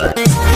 Bye.